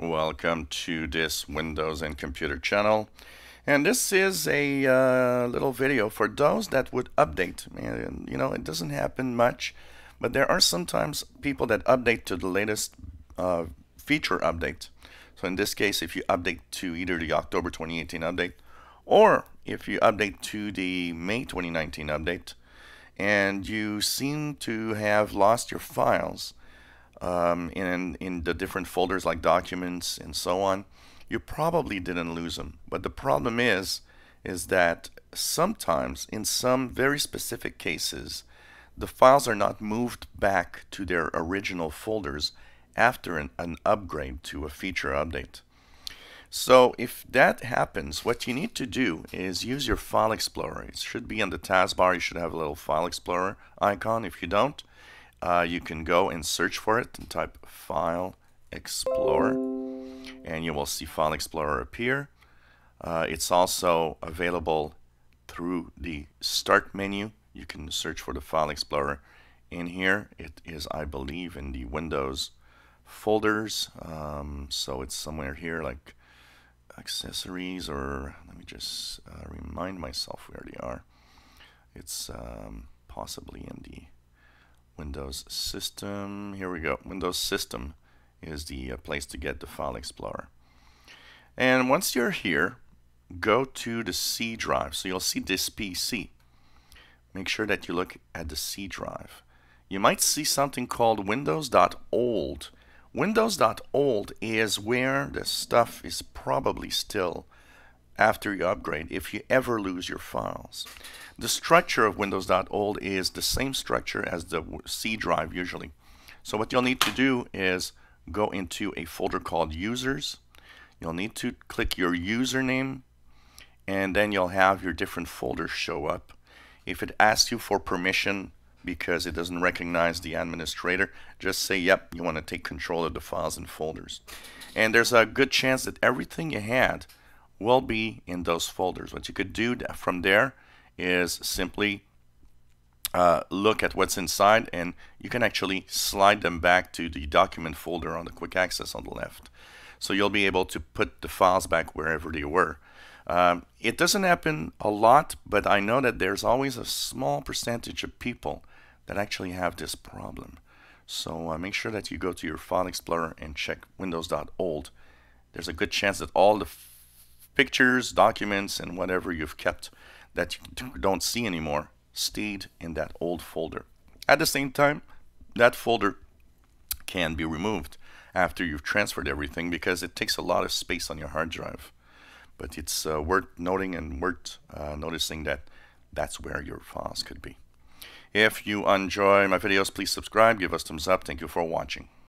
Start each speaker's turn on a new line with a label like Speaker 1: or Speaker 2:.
Speaker 1: Welcome to this Windows and Computer channel. And this is a uh, little video for those that would update. And, you know, it doesn't happen much, but there are sometimes people that update to the latest uh, feature update. So in this case, if you update to either the October 2018 update or if you update to the May 2019 update and you seem to have lost your files, um, in, in the different folders like documents and so on, you probably didn't lose them. But the problem is, is that sometimes in some very specific cases, the files are not moved back to their original folders after an, an upgrade to a feature update. So if that happens, what you need to do is use your File Explorer. It should be on the taskbar. You should have a little File Explorer icon. If you don't, uh, you can go and search for it and type File Explorer and you will see File Explorer appear. Uh, it's also available through the Start menu. You can search for the File Explorer in here. It is, I believe, in the Windows folders. Um, so it's somewhere here like accessories or let me just uh, remind myself where they are. It's um, possibly in the Windows System. Here we go. Windows System is the uh, place to get the File Explorer. And once you're here, go to the C drive. So you'll see this PC. Make sure that you look at the C drive. You might see something called windows.old. Windows.old is where the stuff is probably still after you upgrade if you ever lose your files. The structure of Windows.old is the same structure as the C drive usually. So what you'll need to do is go into a folder called users. You'll need to click your username and then you'll have your different folders show up. If it asks you for permission because it doesn't recognize the administrator, just say, yep, you want to take control of the files and folders. And there's a good chance that everything you had will be in those folders. What you could do from there is simply uh, look at what's inside and you can actually slide them back to the document folder on the quick access on the left. So you'll be able to put the files back wherever they were. Um, it doesn't happen a lot, but I know that there's always a small percentage of people that actually have this problem. So uh, make sure that you go to your File Explorer and check windows.old. There's a good chance that all the pictures, documents, and whatever you've kept that you don't see anymore stayed in that old folder. At the same time, that folder can be removed after you've transferred everything because it takes a lot of space on your hard drive. But it's uh, worth noting and worth uh, noticing that that's where your files could be. If you enjoy my videos, please subscribe, give us thumbs up. Thank you for watching.